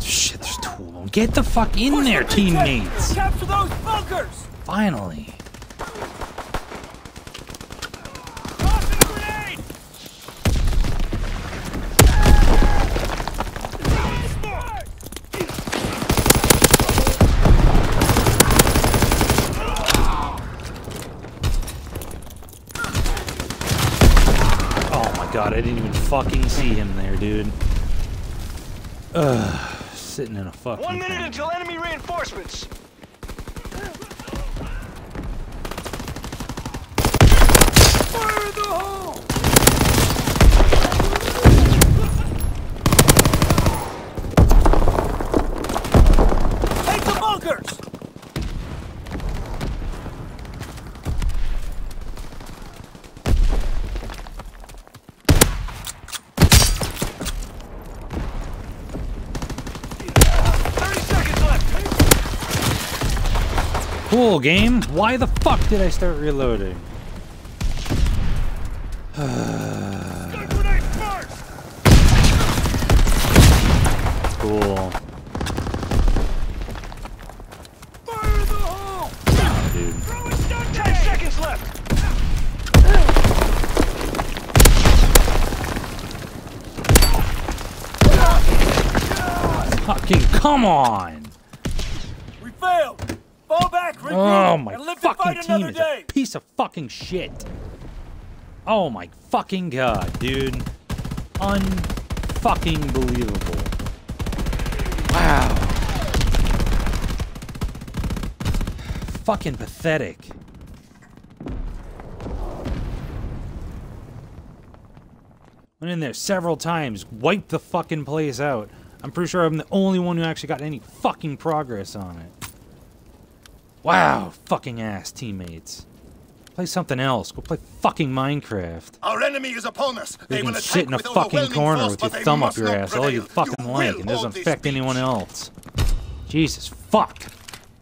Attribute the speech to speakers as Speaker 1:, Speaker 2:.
Speaker 1: Shit, there's two of them. Get the fuck in there, teammates!
Speaker 2: Capture those bunkers!
Speaker 1: Finally. God, I didn't even fucking see him there, dude. Ugh, sitting in a fucking.
Speaker 3: One minute
Speaker 1: thing.
Speaker 3: until enemy reinforcements.
Speaker 2: Fire in the hole!
Speaker 1: Cool game. Why the fuck did I start reloading? Cool, dude.
Speaker 3: Ten seconds left.
Speaker 1: Fucking come on!
Speaker 2: We failed! Fall back,
Speaker 1: Oh my
Speaker 2: and live to
Speaker 1: fucking team is
Speaker 2: day!
Speaker 1: a piece of fucking shit. Oh my fucking god, dude. Unfucking believable. Wow. Fucking pathetic. Went in there several times, wiped the fucking place out. I'm pretty sure I'm the only one who actually got any fucking progress on it. Wow, fucking ass teammates. Play something else. Go play fucking Minecraft.
Speaker 4: Our enemy is upon us.
Speaker 1: You
Speaker 4: They
Speaker 1: can
Speaker 4: will
Speaker 1: sit in a fucking corner
Speaker 4: force,
Speaker 1: with your thumb up your ass all you fucking
Speaker 4: You
Speaker 1: like and doesn't affect anyone else. Jesus fuck.